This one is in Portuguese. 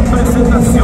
apresentação.